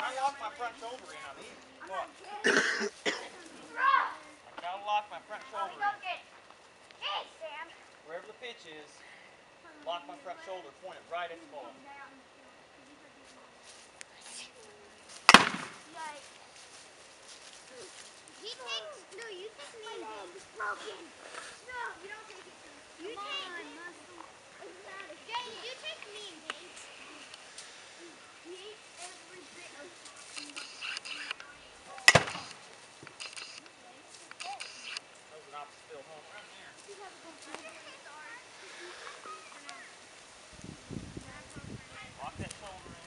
I lock my front shoulder in on these. Look. I gotta lock my front shoulder in. Wherever the pitch is, lock my front shoulder, point it right at the ball. He takes no, you take me and James. Broken. No, you don't take it. You Come take on, there. Lock that shoulder in.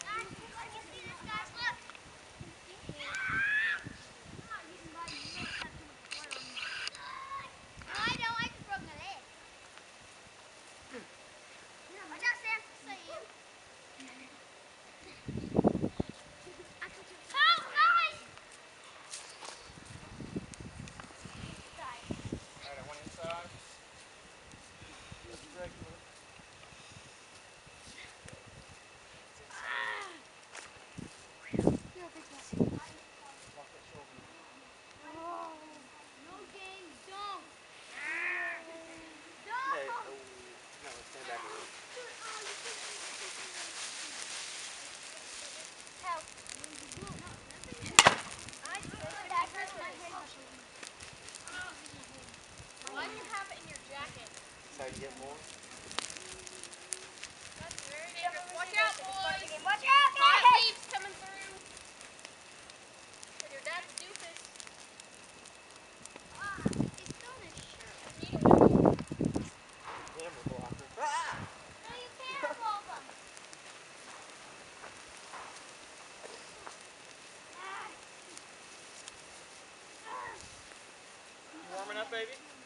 Alright, I went inside. That's regular. It's inside. Lock that shoulder in. No games, don't. Hey, Don't. oh, no, stand back a little. Why do you have it in your jacket? So you get more? That's very dangerous. Watch out, boys. Watch out, Hot leaves coming through. And your dad's doofus. It's on his shirt. Need a whip. Camera blocker. Ah! No, you can't hold them. Warming up, baby?